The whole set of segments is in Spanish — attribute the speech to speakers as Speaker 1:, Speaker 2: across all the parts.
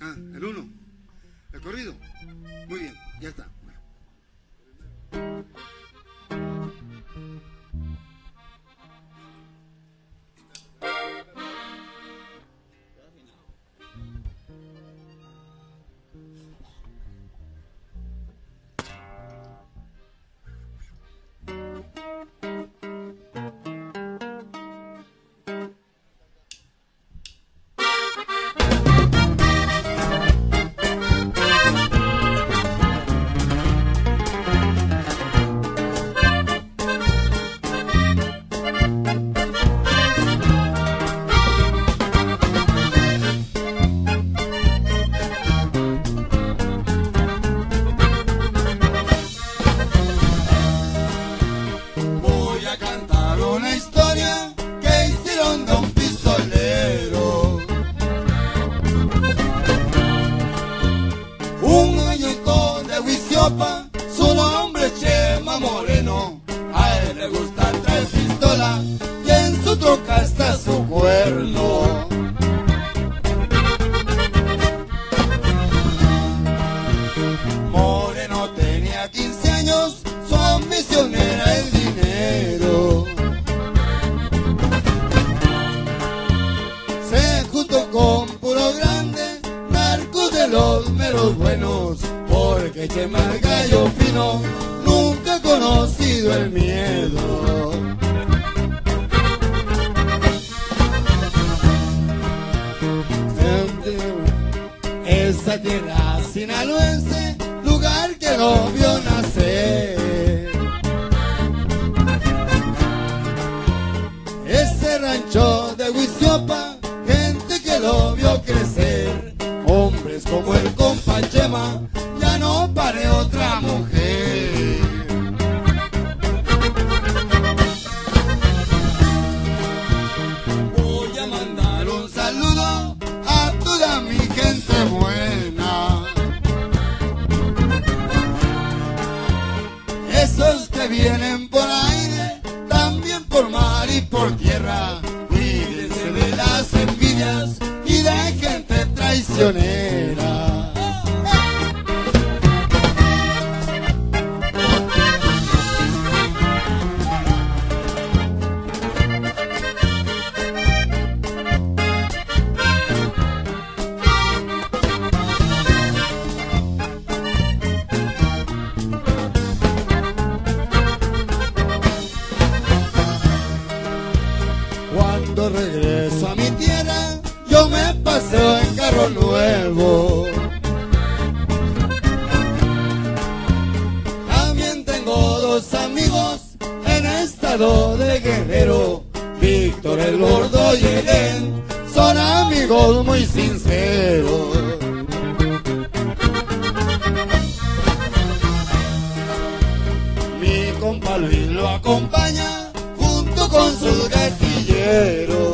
Speaker 1: Ah, el uno. ¿El corrido? Muy bien, ya está. Su nombre es Chema Moreno. A él le gusta traer pistola y en su troca está su cuerno. Moreno tenía 15 años, su ambición era el el miedo. Esa tierra sinaloense, lugar que lo vio nacer. Ese rancho de Huiziopa, gente que lo vio crecer. Hombres como el compa Chema, ya no pare otra mujer. Vienen por paseo en carro nuevo. También tengo dos amigos en estado de guerrero. Víctor el Gordo y Helen son amigos muy sinceros. Mi compa Luis lo acompaña junto con sus gatilleros.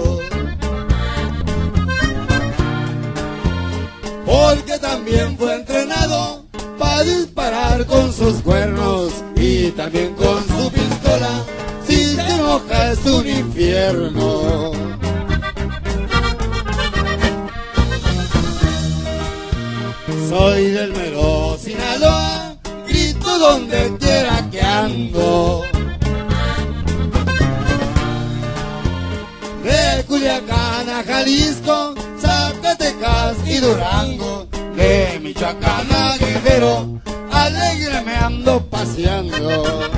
Speaker 1: Porque también fue entrenado para disparar con sus cuernos y también con su pistola. Si se enoja es un infierno. Soy del mero Sinaloa, grito donde quiera que ando. De Culiacán a Jalisco, Zacatecas y Durango, de Michoacán a Guerrero, alegre me ando paseando.